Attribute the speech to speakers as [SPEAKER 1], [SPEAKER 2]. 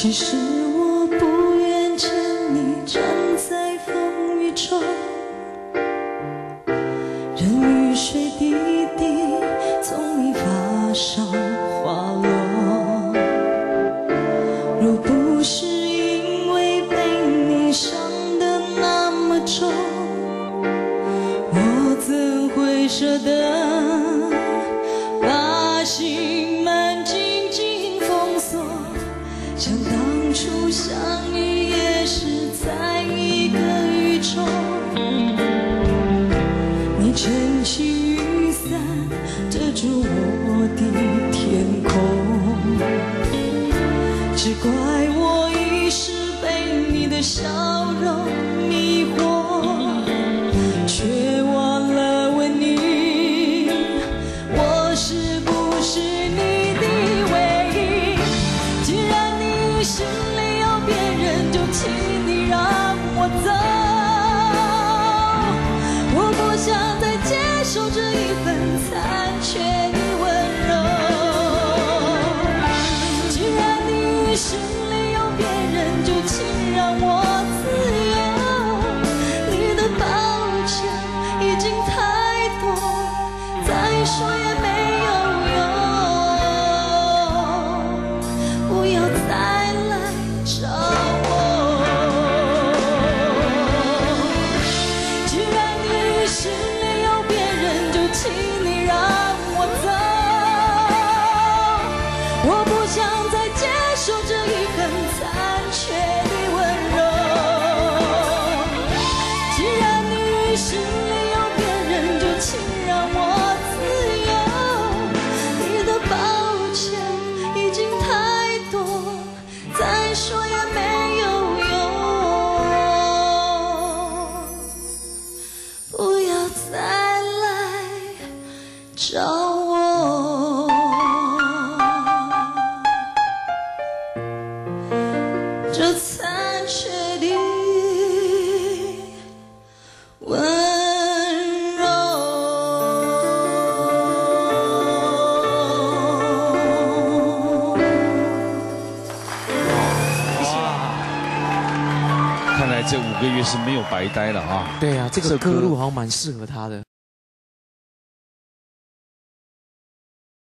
[SPEAKER 1] 其实我不愿见你站在风雨中，任雨水滴滴从你发梢滑落。若不是因为被你伤得那么重，我怎会舍得把心中，你撑起雨伞遮住我的天空，只怪我一时被你的笑容迷惑，却忘了问你，我是不是你的唯一？既然你心里有别人，就请你让我走。这一份残缺的温柔。既然你心里有别人，就请让我自由。你的抱歉已经太多，再说也没有用。不要再找我。这残缺的温柔。
[SPEAKER 2] 看来这五个月是没有白待了啊！
[SPEAKER 3] 对啊，这个歌路好像蛮适合他的。